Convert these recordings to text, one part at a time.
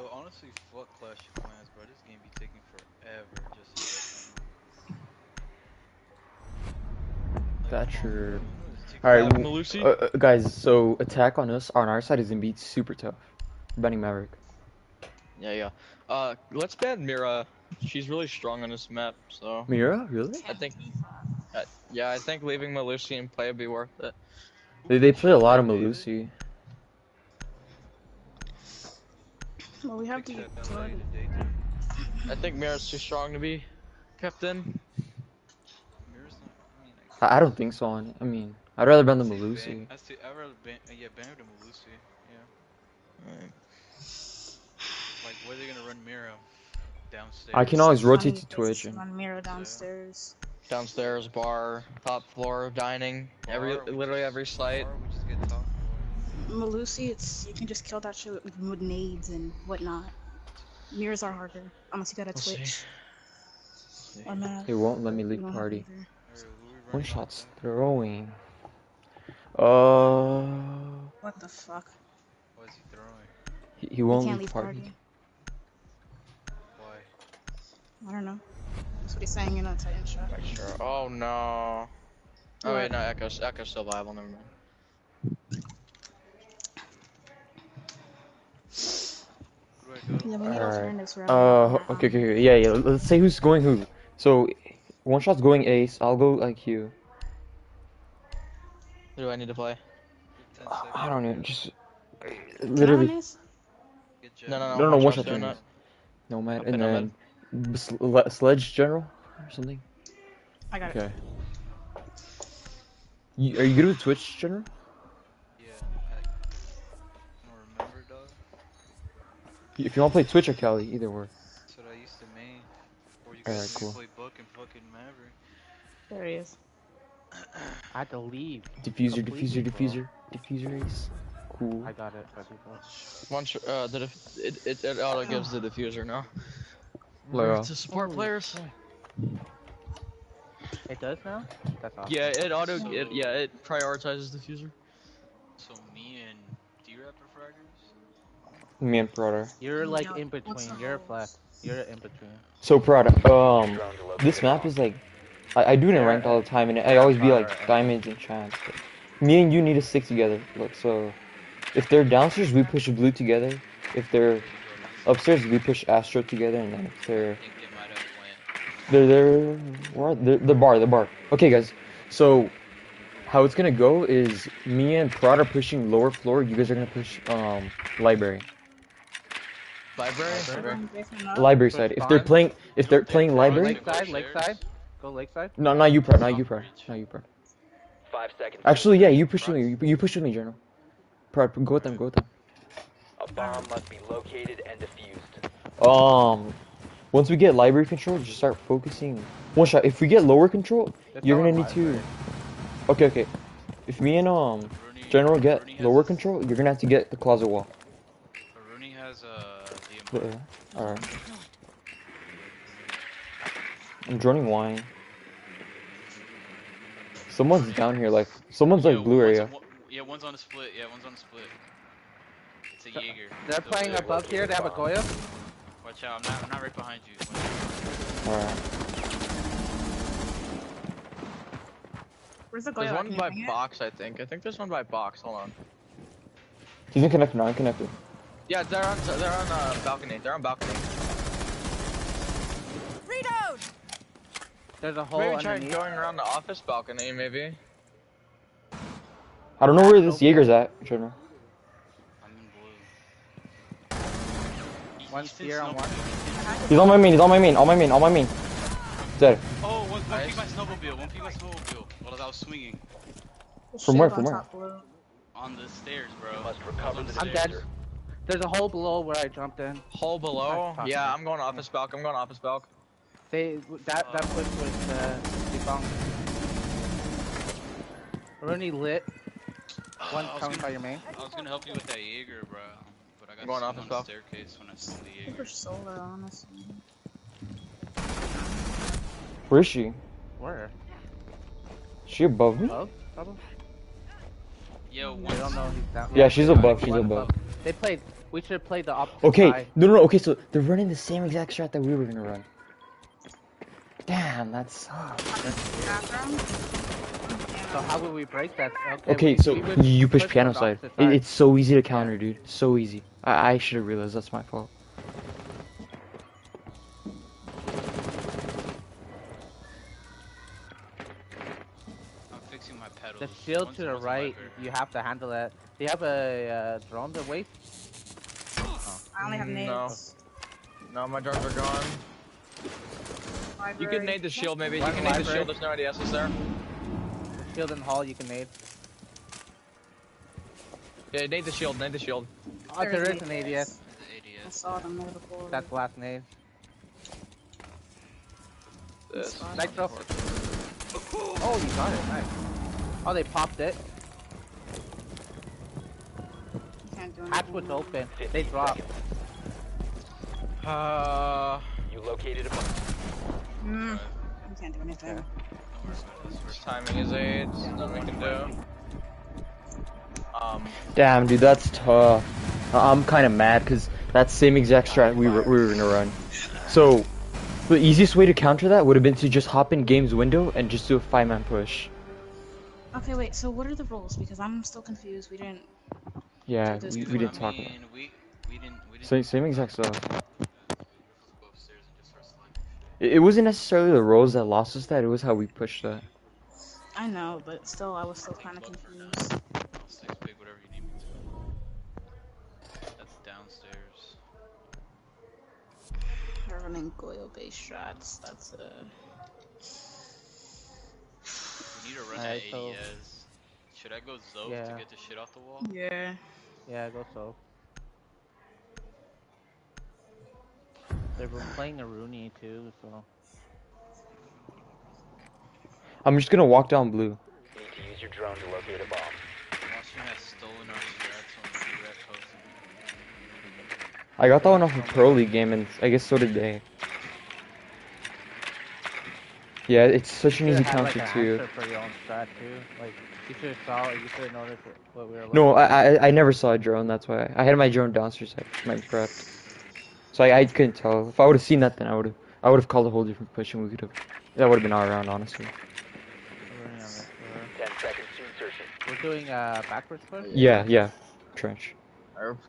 Yo, honestly, fuck Clash of Clans, bro. This game be taking forever just to get That's true. bro. It's taking Alright, forever. uh, uh, guys. So attack on us on our side is gonna be super tough. Banning Maverick. Yeah, yeah. Uh, let's ban Mira. She's really strong on this map, so Mira, really? I think. Uh, yeah, I think leaving Melusi in play would be worth it. They they play a lot of Melusi. Well, we have to get LA Jordan. today, too. I think Mira's too strong to be kept in. Mira's not, I I I, I don't think so. On I mean, I'd rather ban the I'd Melusi. ban- I'd I'd rather ban, uh, yeah, ban the Melusi. Yeah. Alright. Like, where they gonna run Mira downstairs? I can always rotate to Twitch faces and On mirror downstairs. Downstairs, bar, top floor, dining, every Bar, we literally just- every site. bar, Melusi, it's you can just kill that shit with, with nades and whatnot. Mirrors are harder unless you got a We'll see. Twitch. Or Mav. It won't let me leave party. either. Alright, who we One running shots on? throwing. Uh, What the fuck? What is he throwing? he, he won't can't leave leave party. party. Why? I don't know. That's what he's saying in a Titan shot. Make sure. Oh no. Oh wait, What? no, Echo's Echo's still viable. Never mind. Where do I go? Yeah, we need Alright. alternatives for Uh, okay, okay, okay, yeah, yeah. Let's say who's going who. So, one shot's going Ace. I'll go like you. Who do I need to play? 10 I don't know. Just Can I literally. run this? Get Jet. No, no, no. No, no, one one shot's shot doing doing it. Nomad, Okay, and Nomad. then sl- Sledge General or something. I got it. Okay. You, are you good with Twitch General? If you want to play Twitch or Kelly, either or. That's what I used to main. Or you Alright, guys cool. play Buck and fucking Maverick. There he is. I had to leave. Diffuser, Completely, diffuser, bro. diffuser, diffuser Ace. Cool. I got it. But people. Once uh, the dif- it, it it auto gives the diffuser now. Lol. To support Holy players. It does now. That's awesome. Yeah, it auto it yeah it prioritizes diffuser. So me and D-Rap are fraggers? Me and Prada. You're like in between. You're holes? flat. You're in between. So Prada, um, this map is like, I, I do it in ranked all the time, and I always be like diamonds and champs. But me and you need to stick together. Look, so if they're downstairs, we push blue together. If they're upstairs, we push Astro together, and then if they're they might have went. they're they're where are they? the bar, the bar. Okay, guys. So how it's gonna go is me and Prada pushing lower floor. You guys are gonna push um library, Library. Everyone different up. library side. If they're playing, if they're playing library, Lakeside. Lakeside. Go lakeside. no, not you, Prada, not you, Prada, not you, Prada. Five seconds. Actually, yeah, you push with me. You, you push with me, Journal. Prod, go with them. Go with them. A bomb must be located and defused. Um, once we get library control, just start focusing. One shot. If we get lower control, It's you're gonna a need to. library. Okay, okay. If me and um General get lower control, you're gonna have to get the closet wall. Rooney Alright. I'm droning wine. Someone's down here, like someone's like Yo, blue area. one- yeah, one's on the split. Yeah, one's on the split. It's a Jaeger. They're Still playing there. above here. They have a Goyo. Watch out! I'm not. I'm not right behind you. Alright. Where's the There's Goyo? one by box, I think. I think there's one by box. Hold on. He's unconnected now, unconnected. Yeah, they're on they're on uh, balcony. They're on balcony. Reload. There's a hole Maybe try underneath. going around the office balcony, maybe. I don't know where this Jaeger's at, General. I'm in blue. He- One he's on one. He's on my main, he's on my main, on my main, on my main. Dead. Oh, one, one Nice. peek my snowmobile. One peek my snowmobile. While I was swinging From where, from where? on the stairs, bro. Must recover the I'm diffuser. dead. There's a hole below where I jumped in. Hole below. Nice. Yeah, I'm going office balc. I'm going office balc. They that that push was uh, debunked. Rooney lit. One I was coming gonna- by your main. I was gonna help you with that Jaeger, bro. But I got Going off on as the staircase when I saw the Jaeger. Super solar, honestly. Where is she? Where? Is she above me? Above? Probably. Yo, I don't know. He's down. Yeah, she's above, she's one above. They played We should play the opposite Okay, side. no, no, no. Okay, so they're running the same exact strat that we were gonna run. Damn, that sucks. So how would we break that? Okay, Okay, we- so we you push push piano the side. It, it's so easy to counter, dude. So easy. I, I should have realized. That's my fault. I'm fixing my pedals. The shield One's- to the right, you have to handle that. Do you have a uh, drone to wait? I only have mm, No. nades. No, my drones are gone. You can nade the shield, maybe. You One can nade the shield. There's no ADSs there. Shield and hall you can nade. Yeah, nade the shield. Nade the shield. Oh, there is an ADS. The I saw them there before. That's last nade. This. Nitro. Oh, you got it. Nice. Oh, they popped it. Can't do Hatch was open. They 15 dropped. Uh, You located a bomb. Mm, I can't do anything. Don't worry about this. We're timing is eight. Nothing we can do. Um, Damn, dude, that's tough. I- I'm kind of mad because that same exact strat we were, we were gonna run. So, the easiest way to counter that would have been to just hop in game's window and just do a five man push. Okay, wait. So what are the rules? Because I'm still confused. We didn't. Yeah, we, we didn't I talk about. mean, we we didn't we didn't Same same exact stuff. go upstairs and just start sliding. It, it wasn't necessarily the rolls that lost us that. It was how we pushed that. I know, but still, I was still kind of confused. Upstairs, big, whatever you need me to. That's downstairs. We're running Goyo based shots. That's a. We need to run Alright, that so- ADS. Should I go Zoe Yeah. to get the shit off the wall? Yeah. Yeah, I go so. They were playing a Rooney too, so. I'm just gonna walk down blue. Need to use your drone to locate a bomb. Washington has stolen our strats on the red post. I got that one off a pro league game, and I guess so did they. Yeah, it's such an You easy should've had, like, counter an too. Answer for your own strat too. Like you should have saw, you should have noticed what, what we were. No, looking I, I I never saw a drone. That's why I had my drone downstairs. I my prepped, so I, I couldn't tell. If I would have seen that, then I would have I would have called a whole different push, and we could have. That would have been our round, honestly. for. Rooney on this floor. Ten seconds to insertion. We're doing uh backwards push. Yeah, yeah, trench.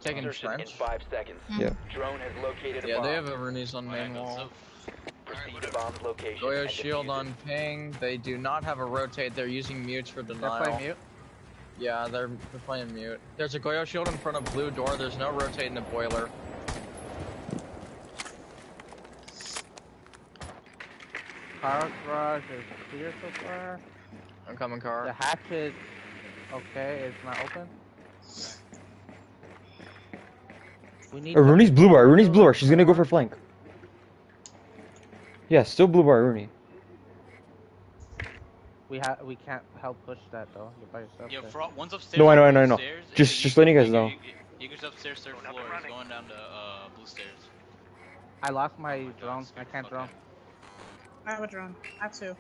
taking Insertion in trench. five seconds. Yeah. Drone has located a bomb. Yeah, they have a Rooney's on Alright, main go wall. Zoe. Proceed to bomb's location. Goyo shield on ping. They do not have a rotate. They're using mutes for denial. They're denial. playing mute. Yeah, they're, they're playing mute. There's a Goyo shield in front of blue door. There's no rotate in the boiler. Car garage is clear so far. I'm coming, The car. hatch is okay. It's not open. We need. Uh, Rooney's blue bar. Rooney's blue bar. She's gonna go for flank. Yeah, still blue bar Rooney. We have. We can't help push that though. You're by yourself. Yeah, there. for, one's upstairs. No, I know, I know, I know. stairs, Just- then just letting you guys you- know. you- Eagle's upstairs, third floor. He's going down to uh, blue stairs. I lost my Oh my God, drone. I can't fuck drone. I have a drone. I have two.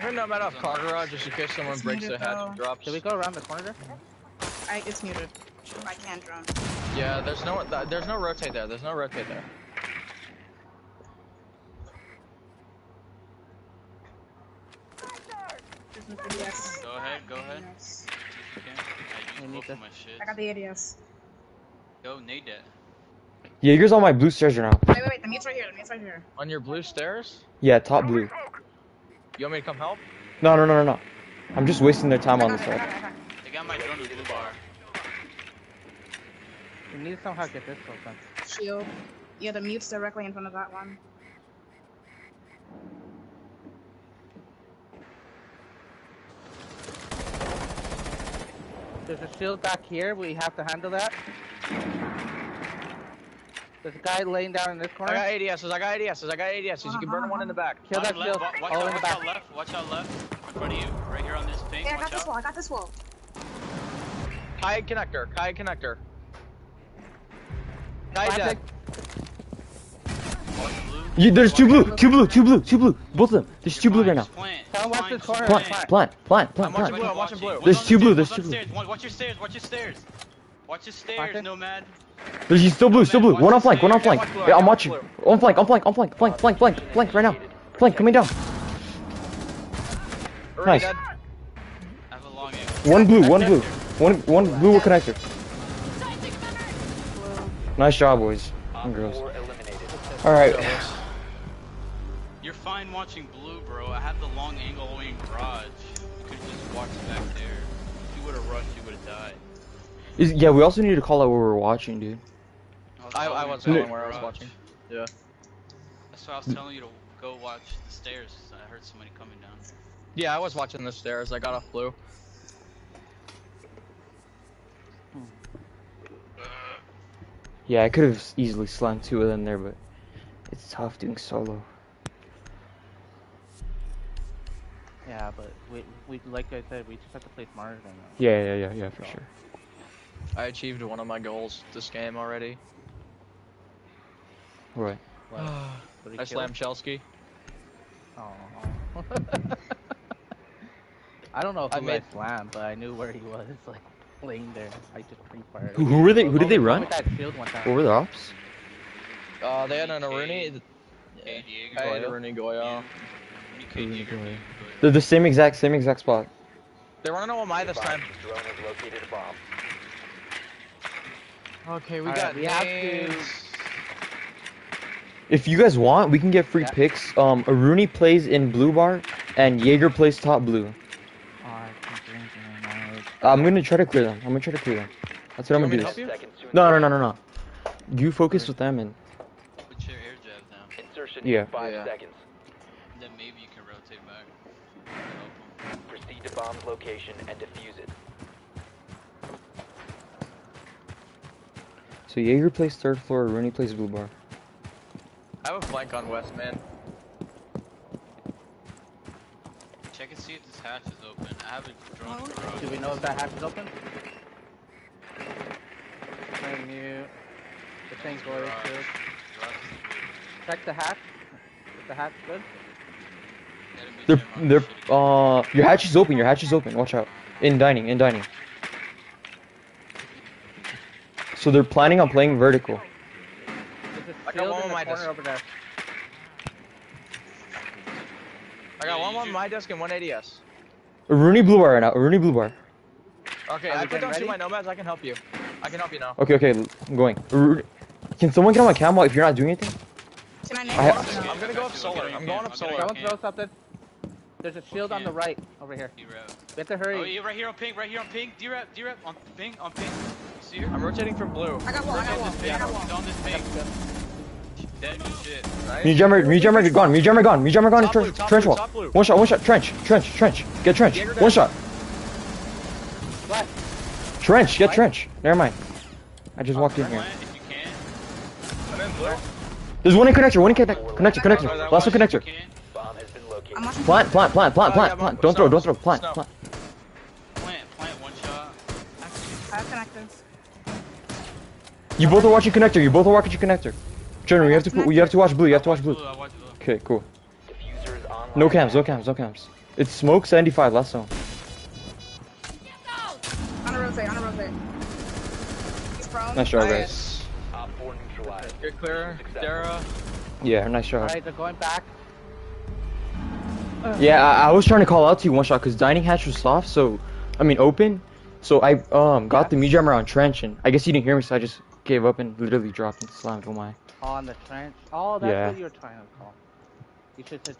You're not bad off car garage just in case someone It's breaks their muted, hatch and drops. Did we go around the corner there? I, it's muted. I can't drone. Yeah, there's no there's no rotate there. There's no rotate there. There's no ADS. Go ahead. Yes. You can. I We need both to- of my shit. I got the ADS. Go, nade that. Jaeger's on my blue stairs right now. Wait, wait, wait. The mute's right here. The mute's right here. On your blue stairs? Yeah, top blue. You want me to come help? No, no, no, no, no. I'm just wasting their time on this it, side. got it, I got it. They got my drone blue bar. We need to somehow get this open. Shield. Yeah, the mute's directly in front of that one. There's a shield back here. We have to handle that. There's a guy laying down in this corner. I got ADSs. I got ADSs. I got ADSs. You can burn one in the back. Kill that shield. wa- Watch, out, in the watch back. out left. Watch out left. In front of you. Right here on this ping. Hey, I watch got this out. wall. I got this wall. Kai connector. Kai connector. Kai dead. Watch blue. You, there's two blue, two blue, two blue, two blue. Both of them. There's two blue right now. Plant. Tell him just watch plant, this corner. just Plant, plant. plant, plant, plant, I'm watching blue. I'm watching blue. There's two blue, there's two upstairs. One- Watch your stairs. Watch your stairs. Watch the stairs, Parker? Nomad. There's still blue, still blue. One on flank, one on flank. Yeah, I'm yeah, watch watching. On flank, on flank, on flank, flank, flank, flank, flank, right now. Flank, coming down. Nice. dead. I have a long angle. One blue, one blue. One one blue with connector. Nice job, boys and girls. 4 eliminated. Alright. You're fine watching blue, bro. I had the long angle all the in garage. You could just watch back there. If you would have rushed, you would have died. Is, yeah, we also need to call out what we're watching, dude. I, I was in the one where I was watching. Yeah. That's why I was mm. telling you to go watch the stairs. I heard somebody coming down. Yeah, I was watching the stairs. I got off blue. Yeah, I could have easily slammed two of them there, but it's tough doing solo. Yeah, but we, we like I said, we just have to play smarter than that. Yeah, yeah, yeah, yeah, for sure. I achieved one of my goals this game already. Right. What? What did he I kill? slammed Chelsky. Aw. I don't know I who I, made- slammed, but I knew where he was, like laying there. I just pre-fired. Who, who were they? Who did they Oh, run? with that one time. What were the ops? Uh, they had an Okay. Aruni. Hey, Diego. I had Aruni Goyo. Okay, Who's Diego, going? Diego. They're the same exact, same exact spot. They're running on my this time. the Drone has located a bomb. Okay, we Alright, got we have to- If you guys want, we can get free Yeah. picks. Um, Aruni plays in blue bar, and Jaeger plays top blue. Oh, I keep drinking right now. I'm gonna try to clear them. I'm gonna try to clear them. That's what I'm gonna do. to help you? Seconds to No, no, no, no, no. You focus with them, and Put your air jab down. Insertion Yeah. in 5 Yeah. seconds. Then maybe you can rotate back. Help 'em. Proceed to bomb's location and defuse it. so Jaeger plays third floor, Aruni plays blue bar. I have a flank on West, man. Check and see if this hatch is open. I have a drone in the. Do we know if that hatch is open? Turn mute. The thing's going Garage. good. Garage is good. Check the hatch. Is the hatch good? Gotta make They're, they're, uh, your hatch is open, your hatch is open, watch out. In dining, in dining. So they're planning on playing vertical. There's a I got one on my desk. over there. I got one on my desk and one ADS. Rooney blue bar right now, Rooney blue bar. Okay, Are I we put getting down two my nomads. I can help you. I can help you now. Okay, okay, I'm going. Ru- Can someone get on my camel if you're not doing anything? Can I I name ha- it? I'm gonna go up solar. I'm going up solar. Someone throw something. There's a shield on the right over here. We have to hurry. Oh, hurry. yeah, right here on pink, right here on pink. D-Rep, D-Rep, on pink, on pink. See her? I'm rotating for blue. I got one. I got one. Pink, I got He's one. on this pink. Dead shit. Nice. Me jammer, me jammer gone, me jammer gone, me jammer gone, Top trench, blue, trench blue, wall. blue. One shot, one shot, trench, trench, trench. Get trench. One shot. What? Trench, get What? trench. Never mind. I just walked in here. If you can. I'm in blue. There's one in connector, one in connector, connector, connector. Last one connector. I'm watching. Plant, plant, plant, plant, Oh, plant, yeah, plant. Don't throw, don't throw, plant, snow. plant. Plant, plant, one shot. I have connectors. You both are watching connector, you both are watching connector. General, you have to put, you have to watch blue, you have to watch blue. I watch blue. Okay, cool. Diffuser is online. No cams, no cams, no cams. It's smoke 75, last zone. On a rotate. On a rotate. He's prone. Nice job, Nice. guys. Op 4 neutralized. Clear, Dara. Yeah, nice job. Alright, they're going back. Yeah, I, I was trying to call out to you one shot because dining hatch was soft, so I mean open. So I um got the meat jammer on trench, and I guess you didn't hear me, so I just gave up and literally dropped and slammed. Oh my! On the trench. Oh, that's Yeah. what you were trying to call. You should have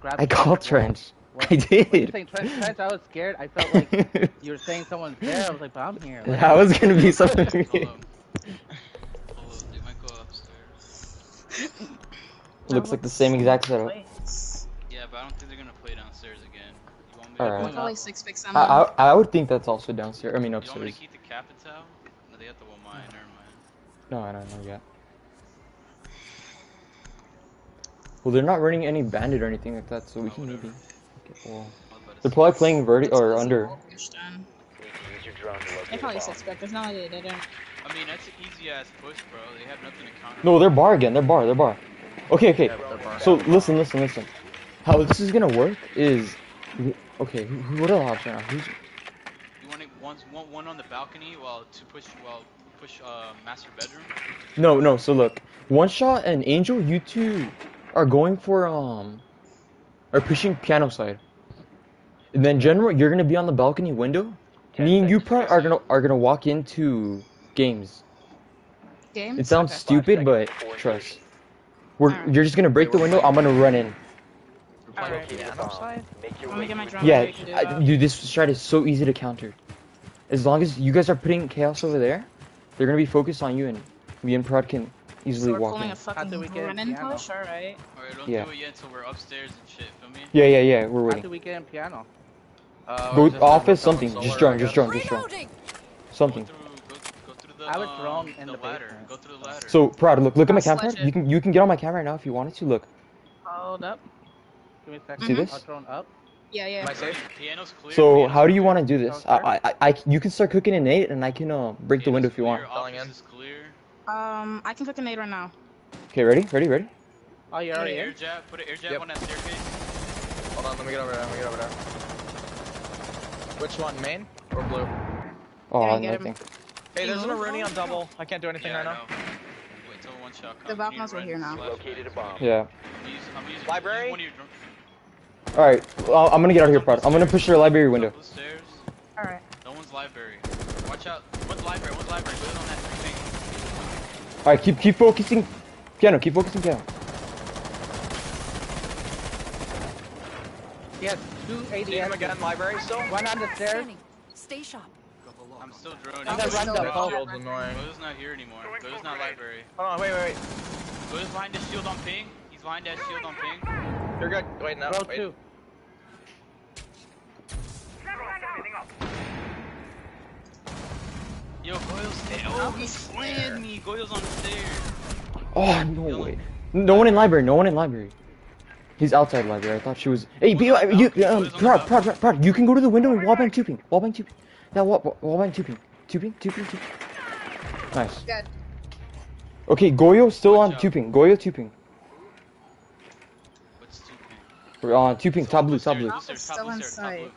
grabbed I the called trench. When- I When you did. saying trench, trench, I was scared. I felt like you were saying someone's there. I was like, but I'm here. Like, That was gonna be something. Hold on. Hold on, they might go upstairs. Looks like the same exact setup. Yeah, but I don't think they're gonna play downstairs again. You want me to, Alright. With only six picks I, I I would think that's also downstairs. I mean you want me upstairs. to keep the capital? No, they have the one mine. Never mind. No, I don't know yet. Well, they're not running any bandit or anything like that, so we Oh, can maybe. Get, well, I was about to they're say. probably playing verti Let's or under. see Push then. Need to use your drone to locate They probably suspect. There's no idea they didn't. I mean, that's an easy ass push, bro. They have nothing to counter. No, they're bar again. They're bar. They're bar. Okay, okay. Yeah. So listen, listen, listen. How this is gonna work is, okay. Who, who- what are the options? Who's You want it one ones, one, one on the balcony while to push, while push uh, master bedroom. No, no. So look, one shot and Angel, you two are going for um, are pushing piano side. And then General, you're gonna be on the balcony window. Ten Me and you probably are gonna are gonna walk into games. Game? It sounds Okay. stupid, but trust. We're Alright. you're just gonna break the window. I'm gonna run in. We're playing Alright. Located a piano bomb. side? Make your Let me get my to. Yeah, we I, dude, this strat is so easy to counter. As long as you guys are putting chaos over there, they're gonna be focused on you, and me and Prod can So easily we're walk pulling in. a fucking do we get Brennan piano? push? Alright. Alright, don't Yeah. do it yet until we're upstairs and shit. Feel me? Yeah, yeah, yeah. We're How waiting. do we get in piano? Uh, Go office, something. solar, Just I drone, just guess. drone, just drone. Something. Go through, go, go through the, I have a um, in the ladder. Go through the ladder. So, Prod, look, look at my I'll camera. sledge it. You can you can get on my camera right now if you wanted to. Look, Hold up. Give me a second. See this? I'll drone up. Yeah, yeah. Am I safe? Piano's clear. so piano's how do you want to do this? I, I, I, you can start cooking an eight, and I can uh break the Piano's window if you want. clear, in. is clear. Um, I can cook a nade right now. Okay, ready, ready, ready. Oh, you're Put already air in? jab. Put an air jab Yep. on that staircase. Hold on, let me get over there. Let me get over there. Which one, main or blue? Oh, Yeah, get him. nothing. Hey, there's an move? Rooney on double. I can't do anything Yeah, right now. Wait till one shot comes. The Valkyries are here now. Located a bomb. Yeah. I'm using, I'm using, Library? Using one of your drum- All right. Well, I'm gonna get out of here, Prod. I'm gonna push their library window. Alright. No one's library. Watch out. One's library. One's library. Go on that three thing. All right, keep keep focusing. Piano, keep focusing piano. He has two See him again, library still? One on the stairs. Stay sharp. I'm still droning. I'm gonna run the That ball. shield's annoying. Go's not here anymore. Go's not library. Hold on, wait, wait, wait. Go's behind the shield on ping. He's behind that shield on ping. You're good. Wait, no. Row wait. two. Yo, Goyo's stairs. Oh, he slammed me. Goyo's on the stairs. Oh no way. No one in library. No one in library. He's outside library. I thought she was. Hey, B, on the you, balcony? um, Who's on the Prod. Prod, Prod, Prod, you can go to the window and wallbang tubing. Wallbang tubing. Yeah, wall, wallbang tubing. Tubing, tubing, tubing. Nice. Good. Okay, Goyo still Watch on out. tubing. Goyo tubing. What's two ping? We're on tubing. Top blue, top Stairs, blue. blue stairs, Still blue in stairs, top sight. blue.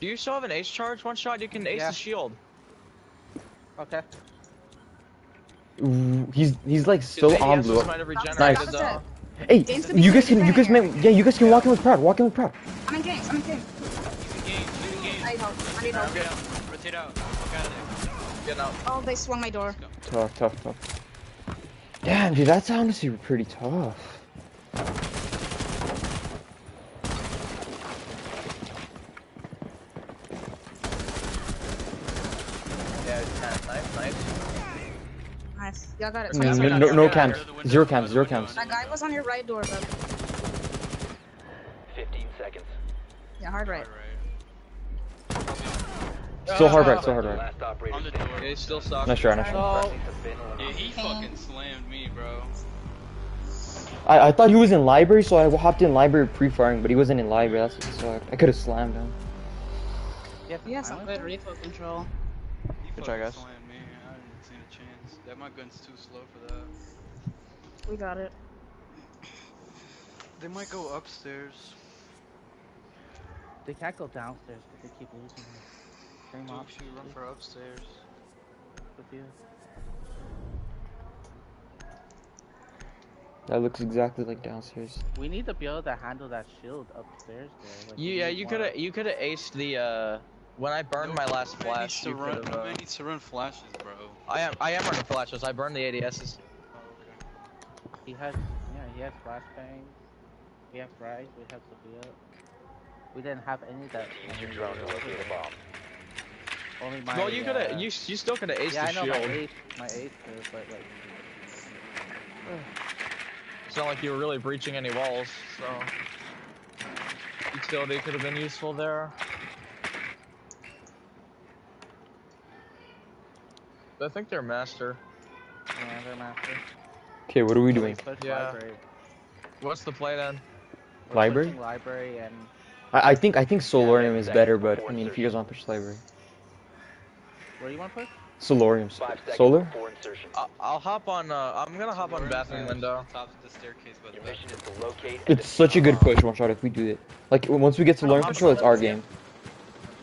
Do you still have an ace charge? One shot, you can ace Yeah. the shield. Okay. He's he's like still His on blue. might have regenerated Nice. though. Hey, Game's gonna be you guys can you guys may, yeah you guys can walk in with Prod. Walk in with Prod. I'm in games. I'm in games. He's in game. He's in game. I need help. I need help. Rotate out. Rotate out. Fuck out of there. Getting out. Oh, they swung my door. Tough, tough, tough. Damn, dude, that's honestly pretty tough. Yeah, nice, nice, nice. Nice. Y'all got it. No, Someone's no, no, no Out cams. of the window, Zero out of cams, zero window, cams. That guy was on your right door, bud. 15 seconds. Yeah, hard right. Still hard right, still hard right. Last On the door. Yeah, he still sucks. Nice try, nice try. So, Friendlies have been Yeah, he fucking slammed me, bro. I, I thought he was in library, so I hopped in library pre-firing, but he wasn't in library. That's what sucked. I could have slammed him. yeah, He has some good recoil control. Good try, guys. slammed me. I didn't see a chance. That my gun's too slow for that. We got it. They might go upstairs. They can't go downstairs because they keep losing. Same Dude, option should run for upstairs. with you. That looks exactly like downstairs. We need to be able to handle that shield upstairs there. Like, You, yeah, you could have you could have aced the uh when I burned my last flash. needs to You run. could have. Man Uh, needs to run flashes, bro. I am I am running flashes. I burned the ADSs. Oh, okay. He has, yeah, he has flashbang. We have Bryce. We have Sophia. We didn't have any that. Use your drone to locate a bomb. Only my. well, you could have uh, you you still could have aced Yeah, I know shield. my ace, my ace is, but like. It's not like you were really breaching any walls, so utility could have been useful there. I think they're master. Yeah, they're master. Okay, what are we doing? Yeah. Library. What's the play then? We're Library? Library and I, I think I think Solarium is seconds better, but I mean, if you guys want to push library, where do you want to push? Solarium, solar. before. I'll, I'll hop on. Uh, I'm gonna hop on bathroom window. Top of the staircase by Your mission is to locate It's such a good push, one shot. If we do it, like once we get to learn control, it's our game.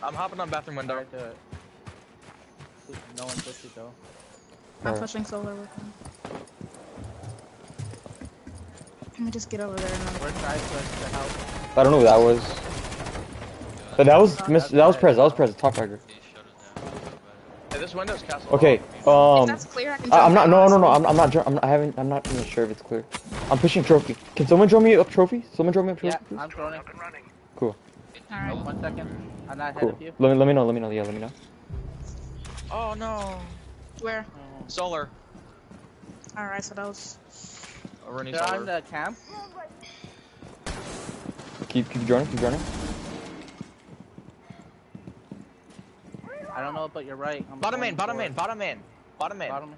I'm hopping on bathroom window. Alright, do it. No one pushed it though. I'm Alright. pushing solar with him. Let me just get over there and then We're trying to push the house. I don't know who that was. But that was Miss. That was Prez. That was Prez. Top fragger. He shut us down. Hey, this window's castle. Okay. if Um. that's clear, I can I, I'm not. No, no, no. I'm, I'm not. I'm not. I haven't. I'm not even sure if it's clear. I'm pushing trophy. Can someone draw me up trophy? Someone draw me up trophy, Yeah, please? I'm throwing. Cool. Alright. Oh, one second. I'm not ahead Cool. of you. Let me. Let me know. Let me know. Yeah. Let me know. Oh no. Where? Oh. Solar. Alright, so that was. Oh, running They're solar. on the camp. Keep. Keep drawing. Keep drawing. I don't know, but you're right. I'm Bottom main, bottom for main, bottom main, bottom main. Bottom.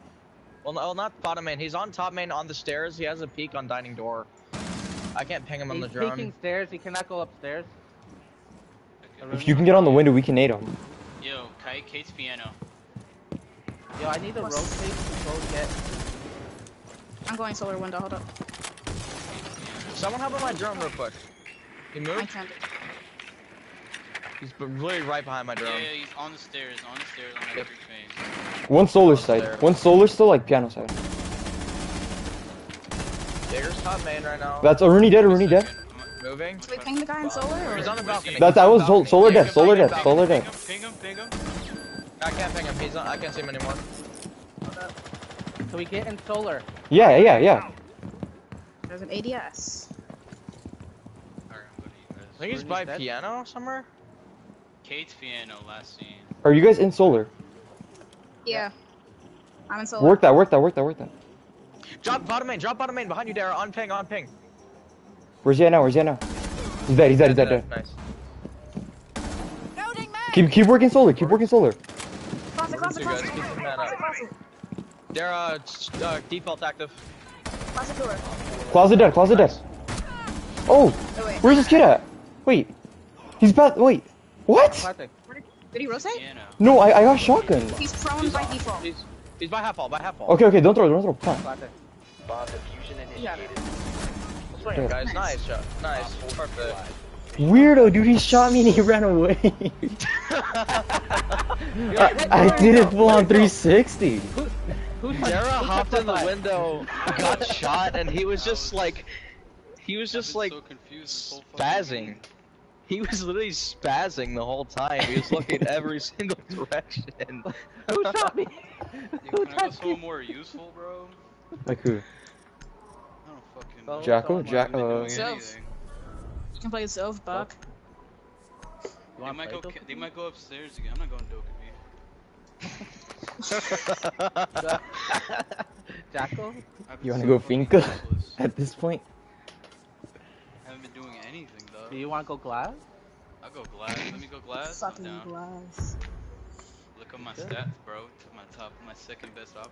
Well, no, not bottom main. He's on top main on the stairs. He has a peek on dining door. I can't ping him on the drone. peeking stairs. He cannot go upstairs. If you can get on the window, we can nade him. Yo, Kite, Kate's piano. Yo, I need to What's- rotate to go get. I'm going solar window, hold up. Someone help on my drone real quick. He I moved. can't. He's b- literally right behind my Yeah, drone. yeah, he's on the stairs, on the stairs on that Yep. phase. One solar Upstairs. side. One solar still like piano side. Jaeger's top main right now. That's oh, Aruni dead. Aruni dead. moving. So we ping the guy in solar or? He's on the balcony. That's I was sol- solar Yeah, dead. Solar dead. Solar Ping dead. him, ping him, ping him. I can't ping him. He's on. I can't see him anymore. So we get in solar. Yeah. Yeah. Yeah. There's an ADS. I'm going to you I guys. think he's by dead? piano somewhere. Kate's piano, last scene. Are you guys in solar? Yeah. I'm in solar. Work that. Work that. Work that. Work that. Drop bottom main. Drop bottom main behind you, Dara. On ping. On ping. Where's he at now? Where's he at now? He's dead. He's dead. He's dead. dead. Nice. Keep keep working solar. Keep working solar. Closet, closet, You guys closet. keep them that Closet, up. closet. Dara, uh, default active. Closet door. Closet dead. Closet dead. Oh, Oh wait. where's this kid at? Wait, he's about. Wait, what? Classic. Did he rotate? Piano. No, I I got shotgun. He's prone by default. He's he's by half wall. By half wall. Okay, okay, don't throw, don't throw. Plant. Classic. Bomb diffusion Yeah. initiated. Swing, guys. Nice shot. Nice. Perfect. Weirdo, dude, he shot me and he ran away. I, I did it full on 360. Who's Dara hopped in the window, got shot, and he was just like, he was just like so confused this whole fucking spazzing. He was literally spazzing the whole time. He was looking every single direction. Who shot me? Who can I go touched somewhere me? more useful, bro? Like who? I don't fucking know. Jackal? Jack- uh, Self. You can play Sylph, Buck. You They might go. Dokkan? They might go upstairs again. I'm not going Dokkan. Jackal? I've been You wanna go fucking Finka? useless. At this point, I haven't been doing anything though. Do you want to go Glaz? I'll go Glaz. Let me go Glaz. I'm down. Glaz. Look at my Good. stats, bro. My top, my second best op.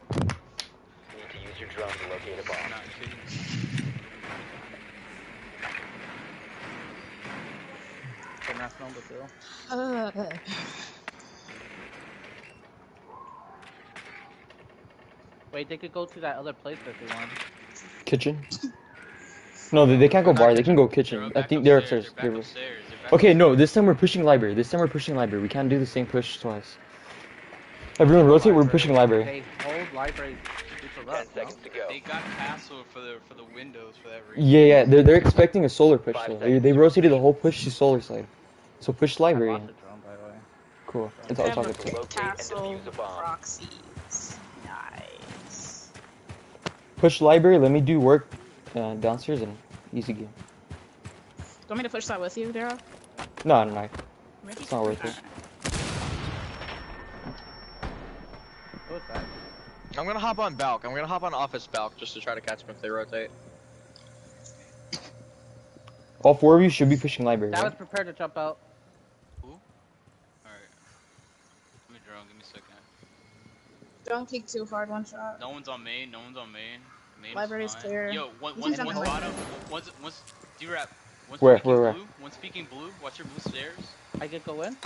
Need to use your drone to locate a bomb. Not kidding. Can I smell the bill? Uh, Wait, they could go to that other place if they want. kitchen. No, they, they can't go bar. They can go kitchen. I think they're upstairs. upstairs. They're They're- upstairs. They're back Okay, no, this time we're pushing library. This time we're pushing library. We can't do the same push twice. Everyone rotate. We're pushing library. They hold library super seconds to go. They got castle for the for the windows for that reason. Yeah, yeah, they're, they're expecting a solar push though. They, they rotated the whole push to solar side. So push I library. lost the drone, by the way. Cool. It's all, it's all good. to locate and Castle defuse a bomb. proxies. Nice. Push library. Let me do work uh, downstairs and easy game. Do you want me to push that with you, Dara? No, no, no. It's not worth it. What was that? I'm gonna hop on Balk. I'm gonna hop on office Balk just to try to catch them if they rotate. All four of you should be pushing library. That was prepared to jump out. Alright. Let me drone. Give me a second. Don't peek too hard, one shot. No one's on main. No one's on main. main Library's fine. clear. Yo, one, You one, can one jump in bottom. Once, once, D-Rap. One's Where, where, where? Blue, one's peeking blue. Watch your blue stairs. I could go in.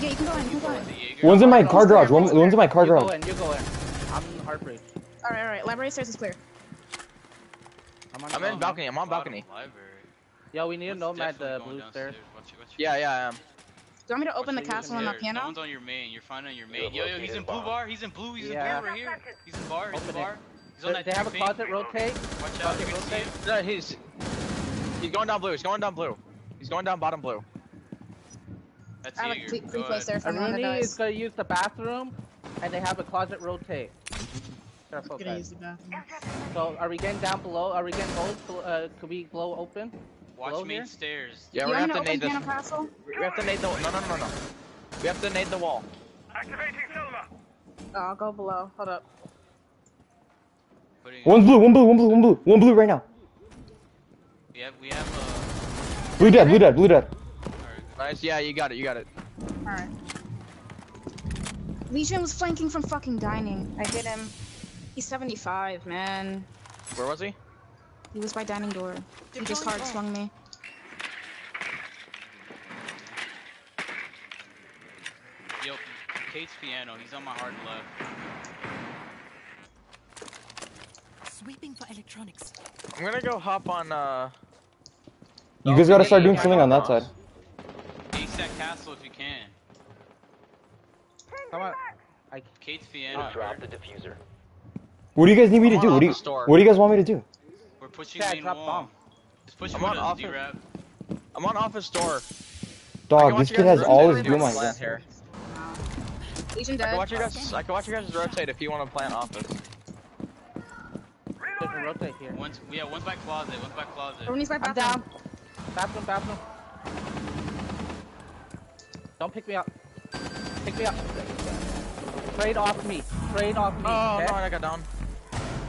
Yeah, you can go in, you can go in. The One's in my car garage. clear, One, one's one's in my car you go garage. in. You go in. I'm in Heartbreak. Alright, alright. Library stairs is clear. I'm on. I'm in balcony. I'm on balcony. Library. Yo, we need a One's nomad definitely the blue stairs. Watch it, watch it. Yeah, yeah, I am. Do you want me to open the castle on the piano? No one's on your main. You're fine on your main. Yo, yo, he's in blue bar. He's in blue. He's Yeah. in blue right here. He's in bar. He's in Open it. bar. He's on They, that they have a closet thing. rotate. Watch out. Closet You can see rotate. him. No, he's he's going down blue. He's going down blue. He's going down bottom blue. That's I have a Jaeger. free, Go free there ahead. for anyone that Aruni is gonna use the bathroom, and they have a closet rotate. Careful, guys. So, are we getting down below? Are we getting both? Uh, could we blow open? Watch Below main here? stairs. Yeah, we're gonna have to to nade this. castle? We have to nade the. No, no, no, no. We have to nade the wall. Activating Oh, I'll go below. Hold up. One blue, one blue, one blue, one blue, one blue right now. We have, we have, uh, Blue dead, blue dead, blue dead. alright. Nice. Yeah, you got it. You got it. Alright. Legion was flanking from fucking dining. I hit him. He's 75, man. Where was he? He was by dining door. He just hard swung me. Yo, Kate's piano. He's on my hard left. Sweeping for electronics. I'm gonna go hop on. uh... You guys gotta start doing something on that side. Ace that castle if you can. Come on. I, Kate's piano. Drop the diffuser. What do you guys need me to do? What do you. What do you guys want me to do? We're pushing Yeah, main drop wall. bomb. Just push I'm on with a office. I'm on office door. Dog, this kid has rotate all if his you blue wanna mines. plant here. Legion I can watch you guys. I can watch you guys rotate if you want to plant office. there's a rotate here. One's, yeah, one's by closet. One's by closet. Everyone's by I'm bathroom. down. Bathroom, bathroom. Don't pick me up. Pick me up. Trade off me. Trade off me. Oh okay? no, I got down.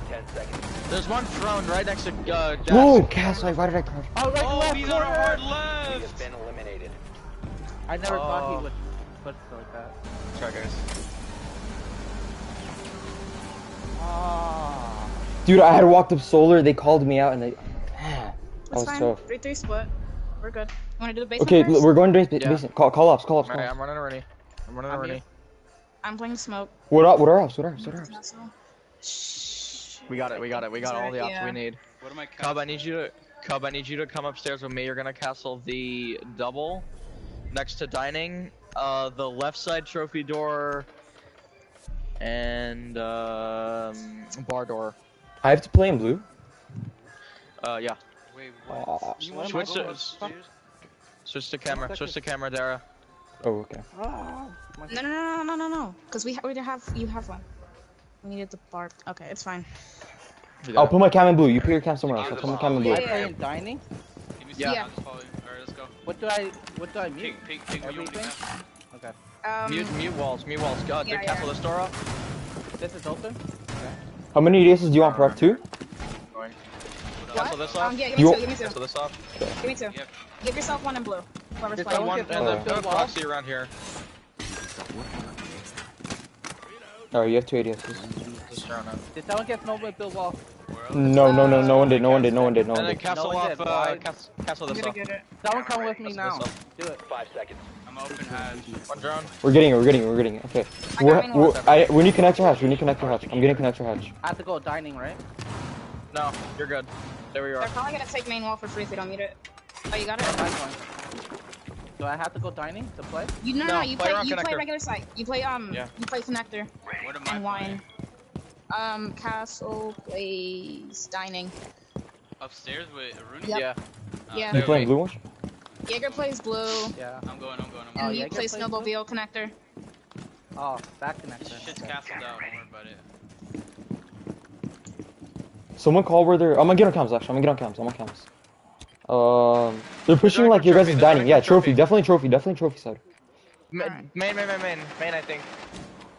Ten seconds. There's one thrown right next to uh, Jax. Whoa, Cass, why did I crash? Oh, right, Oh, left he's on our corner. hard He has been eliminated. I never thought Oh. he would put it like that. Sorry, guys. Ah. Dude, I had walked up solar, they called me out and they. Man, that That's was fine. tough. 3-3 split. We're good. You wanna do the basement Okay, first? we're going to base- Yeah. basement. Call, call ops, call ops, call Alright, ops. I'm running already. I'm running I'm already. here. I'm playing smoke. What up? What are ops? What are ops? What are ops? Shh. We got it. We got it. We got all the ops Yeah. we need. What am I Cub, I need you to. Cub, I need you to come upstairs with me. You're gonna castle the double next to dining, uh, the left side trophy door, and um, bar door. I have to play in blue. Uh, yeah. Wait, Aw. what? You want Switch to go to- upstairs? Switch to camera. Switch to camera, Dara. Oh, okay. Ah. my- No, no, no, no, no, no, no. Because we, ha- we have, you have one. We needed the bar. Okay, it's fine. I'll put my cam in blue. You put your cam somewhere else. I'll put my cam in blue. I play in dining? Give me Yeah. some. I'll just follow you. Alright, let's go. What do I? What do I mute? Ping, ping, ping. what you want me to Everything? Okay. Um, Mute, mute walls, mute walls. God, Yeah, did castle yeah. this door up? This is open. How many aces do you want, Prep? Two? What? Castle this off. Um, yeah, give me You- two, give me two. Castle this off. Give me two. Yep. Give yourself one in blue. Whoever's Did playing. someone one, get and Uh, then got a build wall? proxy around here. Alright, you have two ADSs. Just throwing it. Did someone get snowball Bill Wall? No, no, no, no one did. No one did. No one did. No And one then did. castle No, off. did. Uh, Why? cas- castle I'm this gonna off. get it. Someone come with me now. Do it. Five seconds. I'm open hatch. One drone. We're getting it. We're getting it. We're getting it. Okay. I We're, got we're, one. I, when you connect your hatch, when you connect your hatch, I'm getting connect your hatch. I have to go dining, right? No, you're good. There we are. They're probably gonna take main wall for free if we don't need it. Oh, you got it? Do I have to go dining to play? You no, no, No, no you play play around you play regular site. You play um Yeah. you play connector What am I and playing? wine. Um Castle plays dining. Upstairs with Aruni? Yep. Yeah. Uh, Yeah. You There playing we- blue ones? Jaeger plays blue Yeah. I'm going, I'm going, I'm and Oh, you Jaeger play plays snowmobile connector. Oh, that connector. Shit's Okay. castled out, don't worry about it. Someone call where they're. I'm gonna get on cams. Actually, I'm gonna get on cams. I'm on cams. Um, they're pushing like for your guys' trophy, they're dining. going Yeah, trophy. trophy. Definitely trophy. Definitely trophy side. Main, main, main, main, main. I think.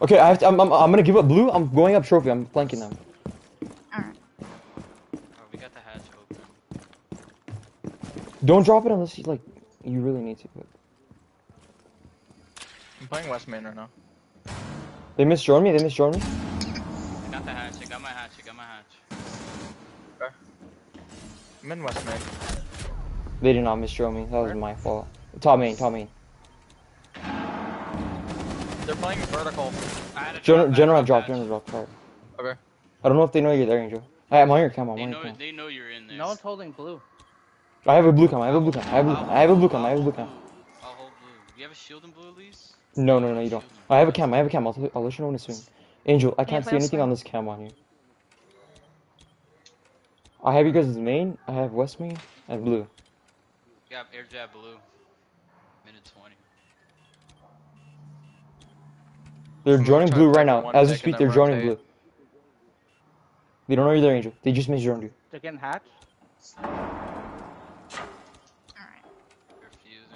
Okay, I have to, I'm, I'm, I'm gonna give up blue. I'm going up trophy. I'm flanking them. Alright. Oh, we got the hatch open. Don't drop it unless you like. You really need to. But I'm playing West Main right now. they misjoined me. They misjoined me. I got the hatch, I got my hatch, I got my hatch. I'm in West Main. They did not misjoin me. That was my fault. Top main. Top main. They're playing vertical. I General, drop, general drop. hatch. General drop. Alright. Okay. I don't know if they know you're there, Angel. I, I'm on your cam. I'm They on your cam. they know you're in there. No one's holding blue. I have a blue cam. I have a blue cam. I have a blue. I have a blue cam. I have a blue cam. I'll hold blue. you have a shield in blue at least? No, no, no, you don't. I have a cam. I have a cam. I'll, I'll let you know when it's swing. Angel, I can't see anything on this cam on you. I have you guys as main. I have west main and blue. You have air jab blue. Minute 20. They're I'm joining blue right now. As we speak, they're then joining blue. They don't know you're there, Angel. They just missed joined you. They're getting hatched. Alright. They're fusing.